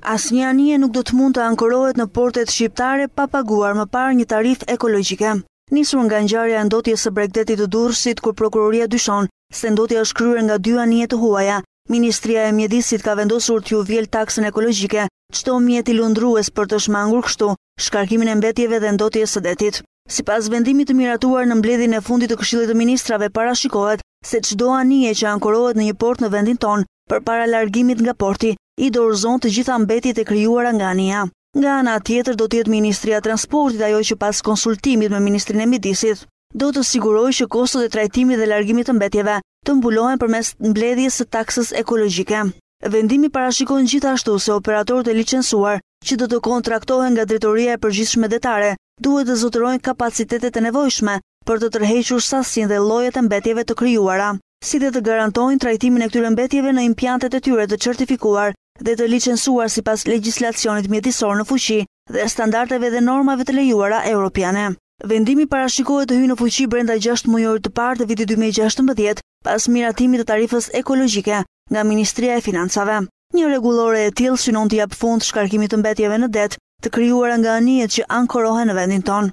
Asnjë anije nuk do të mund të ankorohet në portet shqiptare pa paguar më parë një tarifë ekologjike. Nisur nga ngjarja e ndotjes së bregdetit të Durrësit kur prokuroria dyshon se ndotja është kryer nga dy anije të huaja, Ministria e Mjedisit ka vendosur t'u vjelë taksën ekologjike çdo mjeti lundrues për të shmangur kështu shkarkimin e mbetjeve dhe ndotjes së detit. Sipas vendimit të miratuar në mbledhjen e fundit të Këshillit të Ministrave parashikohet se çdo anije që ankorohet në një port në vendin tonë Përpara largimit nga porti, i dorëzon të gjitha mbetjet e krijuara nga anija. Nga ana tjetër do të jetë Ministria e Transportit ajo që pas konsultimit me Ministrinë e Mjedisit, do të sigurojë që kostot e trajtimit dhe largimit të mbetjeve të mbulohen përmes mbledhjes së taksës ekologjike. Vendimi parashikon gjithashtu se operatorët e licensuar që do të kontraktohen nga Drejtoria e Përgjithshme Detare duhet të zotërojnë kapacitetet e nevojshme për të tërhequr sasinë dhe llojet e mbetjeve të krijuara. si dhe të garantojnë trajtimin e këtyre mbetjeve në impiantet e tyre të certifikuar dhe të licensuar sipas legjislacionit mjedisor në fuqi dhe standardeve dhe normave të lejuara europiane. Vendimi parashikohet të hyjë në fuqi brenda gjashtëmujorit të parë të vitit dy mijë e gjashtëmbëdhjetë, pas miratimit të tarifës ekologjike nga Ministria e Financave. Një rregullore e tillë synon t'i japë fund shkarkimit të mbetjeve në det të krijuara nga anijet që ankorohen në vendin tonë.